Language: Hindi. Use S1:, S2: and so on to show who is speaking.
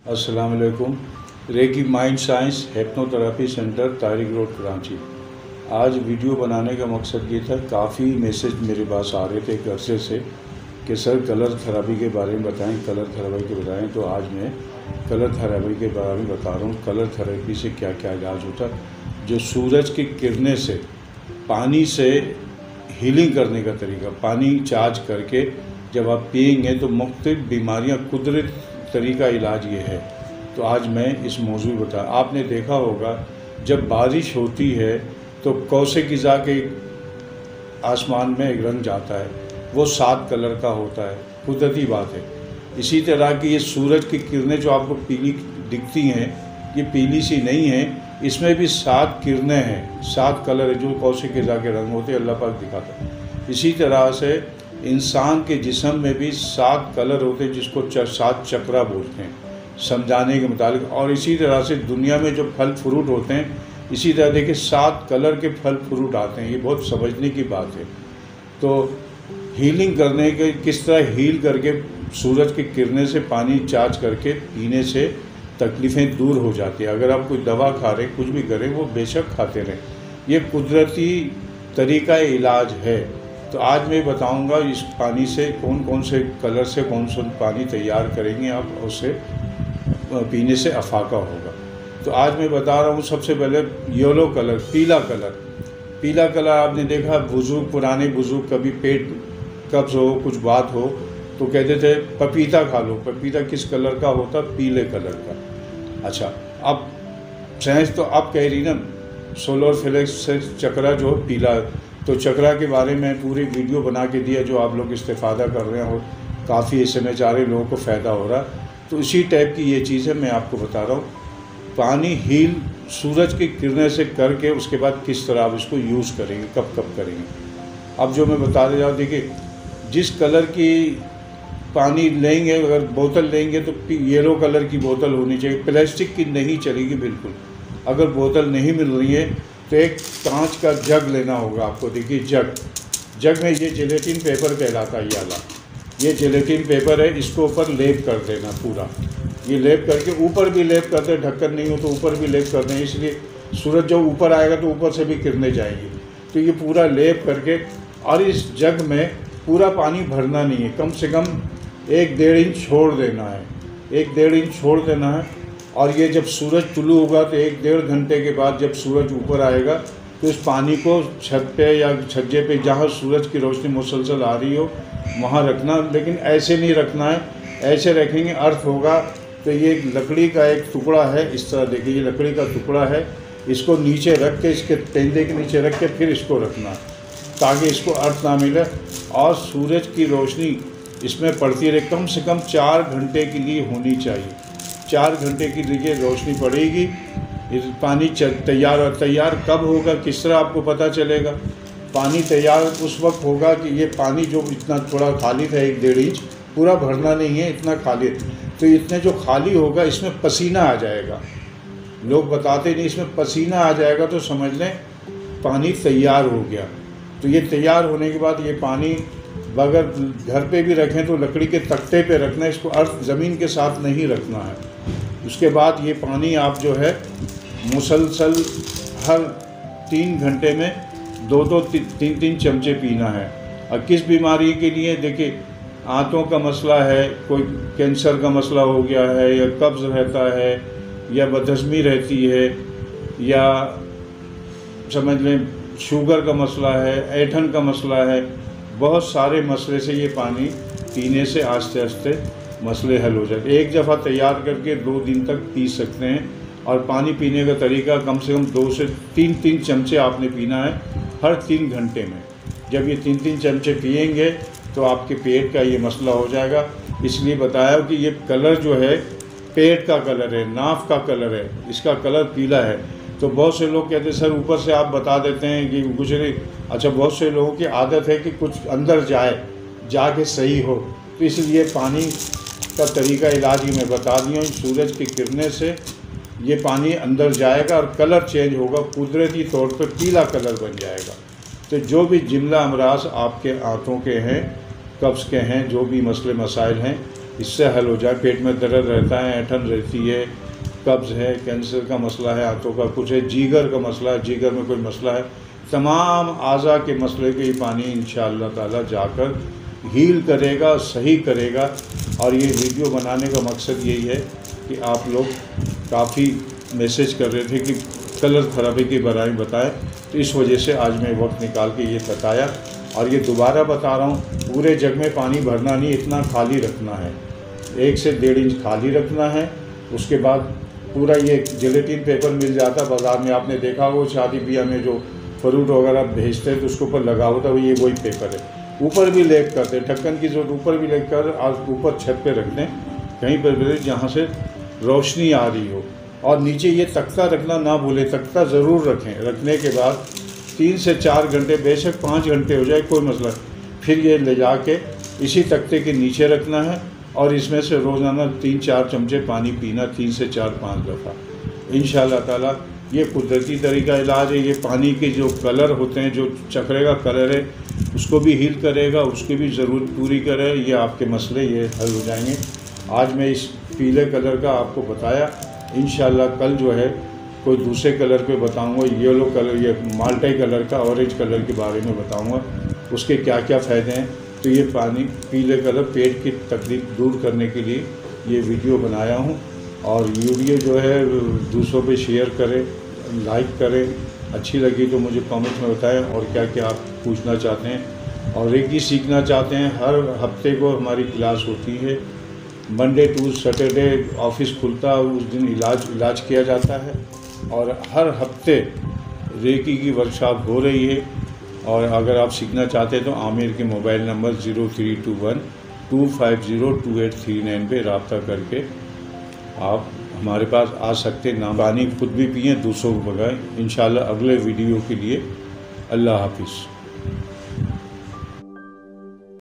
S1: अस्सलाम वालेकुम reiki mind science hypnotherapy centre, Tariq road, Karachi. आज वीडियो बनाने का मकसद ये था, काफ़ी मैसेज मेरे पास आ रहे थे एक अरसे से कि, सर, कलर थेरापी के बारे में बताएँ, कलर थेरापी के बताएँ। तो आज मैं कलर थेरापी के बारे में बता रहा हूँ, कलर थेरेपी से क्या क्या इलाज होता जो सूरज की किरने से पानी से हीलिंग करने का तरीका, पानी चार्ज करके जब आप पियेंगे तो मुख्त बीमारियाँ कुदरत तरीका इलाज ये है। तो आज मैं इस मौजू बता, आपने देखा होगा, जब बारिश होती है तो कौसे गिज़ा के आसमान में एक रंग जाता है। वो सात कलर का होता है। कुदरती बात है। इसी तरह की ये सूरज की किरणें जो आपको पीली दिखती हैं, ये पीली सी नहीं है, इसमें भी सात किरणें हैं। सात कलर है जो कौशे गिज़ा के रंग होते हैं, अल्लाह पाक दिखाता है। इसी तरह से इंसान के जिसम में भी सात कलर होते हैं, जिसको सात चक्रा बोलते हैं, समझाने के मुताबिक और इसी तरह से दुनिया में जो फल फ्रूट होते हैं, इसी तरह देखिए, सात कलर के फल फ्रूट आते हैं। ये बहुत समझने की बात है। तो हीलिंग करने के, किस तरह हील करके, सूरज के किरने से पानी चार्ज करके पीने से तकलीफ़ें दूर हो जाती है। अगर आप कोई दवा खा रहे कुछ भी करें, वो बेशक खाते रहें। ये कुदरती तरीका इलाज है। तो आज मैं बताऊँगा इस पानी से कौन कौन से कलर से कौन सा पानी तैयार करेंगे आप उसे पीने से अफाका होगा। तो आज मैं बता रहा हूँ सबसे पहले येलो कलर पीला कलर पीला कलर आपने देखा, बुज़ुर्ग, पुराने बुज़ुर्ग कभी पेट कब्ज़ हो, कुछ बात हो तो कहते थे, पपीता खा लो। पपीता किस कलर का होता? पीले कलर का। अच्छा अब साइंस तो आप कह रही ना सोलर फ्लेक्स से चक्रा जो पीला तो चक्रा के बारे में पूरी वीडियो बना के दिया जो आप लोग इस्तेफादा कर रहे हो काफ़ी एम एच रहे लोगों को फ़ायदा हो रहा तो इसी टाइप की ये चीज़ मैं आपको बता रहा हूँ। पानी हील सूरज की किरणें से करके उसके बाद किस तरह आप इसको यूज़ करेंगे, कब कब करेंगे। अब जो मैं बता रहा हूँ, देखिए, जिस कलर की पानी लेंगे, अगर बोतल लेंगे तो येलो कलर की बोतल होनी चाहिए। प्लास्टिक की नहीं चलेगी बिल्कुल। अगर बोतल नहीं मिल रही है तो एक कांच का जग लेना होगा आपको। देखिए जग। जग में ये जिलेटिन पेपर कहलाता है, ये ये जिलेटिन पेपर है, इसको ऊपर लेप कर देना पूरा। ये लेप करके ऊपर भी लेप करते ढक्कन नहीं हो तो ऊपर भी लेप करते हैं, इसलिए सूरज जब ऊपर आएगा तो ऊपर से भी किरने जाएँगी। तो ये पूरा लेप करके और इस जग में पूरा पानी भरना नहीं है। कम से कम एक डेढ़ इंच छोड़ देना है। एक डेढ़ इंच छोड़ देना है। और ये जब सूरज तुलू होगा तो एक डेढ़ घंटे के बाद जब सूरज ऊपर आएगा तो इस पानी को छत पे या छज्जे पे जहाँ सूरज की रोशनी मुसलसल आ रही हो, वहाँ रखना। लेकिन ऐसे नहीं रखना है। ऐसे रखेंगे, अर्थ होगा। तो ये लकड़ी का एक टुकड़ा है। इस तरह देखिए, ये लकड़ी का टुकड़ा है। इसको नीचे रख के, इसके तेंदे के नीचे रख के फिर इसको रखना, ताकि इसको अर्थ ना मिले। और सूरज की रोशनी इसमें पड़ती रहे। कम से कम चार घंटे के लिए होनी चाहिए। चार घंटे की देखिए रोशनी पड़ेगी। पानी तैयार और तैयार कब होगा, किस तरह आपको पता चलेगा? पानी तैयार उस वक्त होगा कि ये पानी जो इतना थोड़ा खाली था एक डेढ़ इंच, पूरा भरना नहीं है, इतना खाली तो इतने जो खाली होगा, इसमें पसीना आ जाएगा। लोग बताते नहीं, इसमें पसीना आ जाएगा तो समझ लें, पानी तैयार हो गया। तो ये तैयार होने के बाद ये पानी अगर घर पे भी रखें तो लकड़ी के तख्ते पे रखना है इसको अर्थ ज़मीन के साथ नहीं रखना है। उसके बाद ये पानी आप जो है मुसलसल हर तीन घंटे में दो दो ती, तीन तीन चमचे पीना है। और किस बीमारी के लिए? देखिए आंतों का मसला है कोई कैंसर का मसला हो गया है या कब्ज़ रहता है या बदहजमी रहती है या समझ लें शुगर का मसला है ऐठन का मसला है बहुत सारे मसले से ये पानी पीने से आस्ते आस्ते मसले हल हो जाते एक दफ़ा तैयार करके दो दिन तक पी सकते हैं और पानी पीने का तरीका कम से कम दो से तीन तीन चमचे आपने पीना है हर तीन घंटे में। जब ये तीन तीन चमचे पियेंगे तो आपके पेट का ये मसला हो जाएगा। इसलिए बताया कि ये कलर जो है, पेट का कलर है, नाफ का कलर है, इसका कलर पीला है। तो बहुत से लोग कहते हैं, सर, ऊपर से आप बता देते हैं कि कुछ नहीं अच्छा बहुत से लोगों की आदत है कि कुछ अंदर जाए, जाके सही हो। तो इसलिए पानी का तरीका इलाज ही मैं बता दिया हूँ। सूरज की किरणें से ये पानी अंदर जाएगा और कलर चेंज होगा, कुदरती तौर पर पीला कलर बन जाएगा। तो जो भी जिमला अमराज आपके आँतों के हैं, कब्ज़ के हैं, जो भी मसले मसाइल हैं, इससे हल हो जाए। पेट में दर्द रहता है, ऐठन रहती है, कब्ज़ है, कैंसर का मसला है, आंतों का कुछ है, जीगर का मसला है, जीगर में कोई मसला है, तमाम आज़ा के मसले के ये पानी इन ताला जाकर हील करेगा, सही करेगा। और ये वीडियो बनाने का मकसद यही है कि आप लोग काफ़ी मैसेज कर रहे थे कि कलर के बारे में बताएँ। तो इस वजह से आज मैं वक्त निकाल के ये बताया। और ये दोबारा बता रहा हूँ, पूरे जग में पानी भरना नहीं, इतना खाली रखना है। एक से डेढ़ इंच खाली रखना है। उसके बाद पूरा ये जेलेटिन पेपर मिल जाता बाज़ार में। आपने देखा वो शादी ब्याह में जो फ्रूट वगैरह भेजते हैं तो उसके ऊपर लगा होता है ये वही पेपर है। ऊपर भी लेक करते ढक्कन की ज़रूरत ऊपर भी लेक कर, आज ऊपर छत पे रख दें, कहीं पर भी जहाँ से रोशनी आ रही हो। और नीचे ये तख्ता रखना ना भूलें, तख्ता ज़रूर रखें। रखने के बाद तीन से चार घंटे, बेशक पाँच घंटे हो जाए, कोई मसला फिर ये ले जा के इसी तख्ते के नीचे रखना है और इसमें से रोज़ाना तीन चार चमचे पानी पीना, तीन से चार पाँच दफ़ा। इन ताला, ये कुदरती तरीका इलाज है। ये पानी के जो कलर होते हैं, जो चक्रे का कलर है उसको भी हील करेगा, उसकी भी ज़रूरत पूरी करे, ये आपके मसले ये हल हो जाएँगे। आज मैं इस पीले कलर का आपको बताया। इन कल जो है, कोई दूसरे कलर पे बताऊँगा, येलो कलर, या माल्टाई कलर का ऑरेंज कलर के बारे में बताऊँगा, उसके क्या क्या फ़ायदे हैं। तो ये पानी पीले कलर, पेट की तकलीफ़ दूर करने के लिए ये वीडियो बनाया हूँ। और वीडियो जो है, दूसरों पे शेयर करें लाइक करें अच्छी लगी तो मुझे कमेंट में बताएँ और क्या क्या आप पूछना चाहते हैं। और ही सीखना चाहते हैं, हर हफ़्ते को हमारी क्लास होती है। मंडे टू सैटरडे ऑफ़िस खुलता है उस दिन इलाज इलाज किया जाता है। और हर हफ़्ते रेकी की वर्कशॉप हो रही है। और अगर आप सीखना चाहते हैं तो आमिर के mobile number zero three two one two five zero two eight three nine पर रबता करके आप हमारे पास आ सकते ना पानी खुद भी पिए, दूसरों को भगाएँ। इन अगले वीडियो के लिए अल्लाह हाफिज़।